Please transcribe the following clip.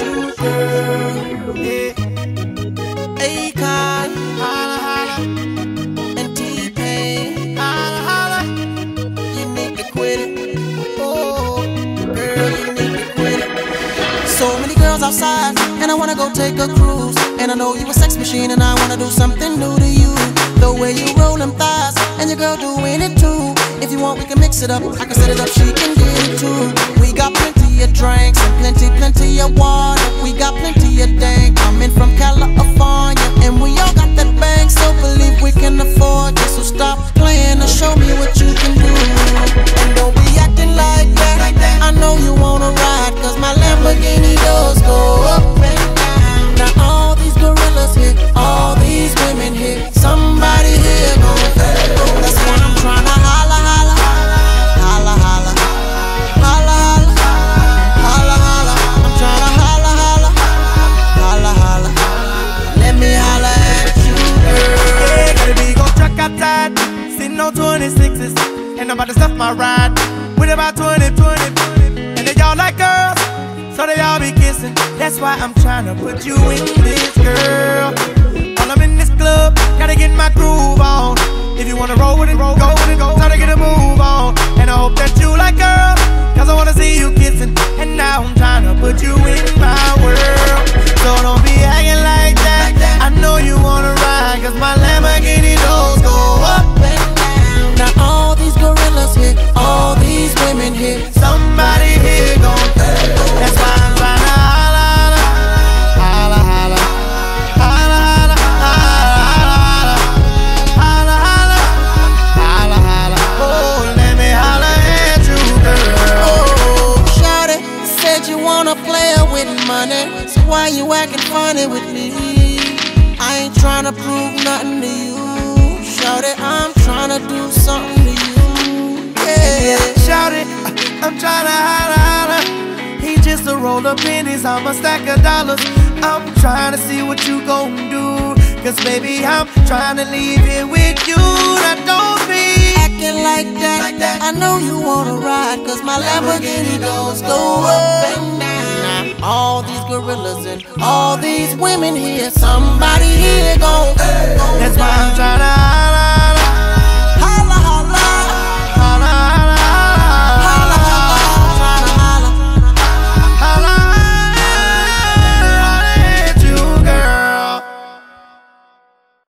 Eh. Oh, so many girls outside, and I wanna go take a cruise. And I know you a sex machine, and I wanna do something new to you. The way you roll them thighs, and your girl doing it too. If you want, we can mix it up. I can set it up, she can get it too. We got plenty of drinks and plenty, plenty of water. We got plenty of dank coming from California, and we all 26s. And to stuff my ride with about 20, 20, 20. And they all like girls, so they all be kissing. That's why I'm trying to put you in this, girl. While I'm in this club, gotta get my groove on. If you wanna roll with it, roll, go with it, go. To get a move on. Wanna play with money, so why you acting funny with me? I ain't tryna prove nothing to you, Shout it, I'm tryna do something to you. Yeah. Shout uh, it, I'm tryna holla, holla. He just a roll of pennies, I'm a stack of dollars. I'm trying to see what you gon' do. Cause baby, I'm trying to leave it with you. Now don't be acting like that. I know you wanna ride, cause my Lamborghini doors gorillas and all these women here. Somebody here gon' That's why I'm trying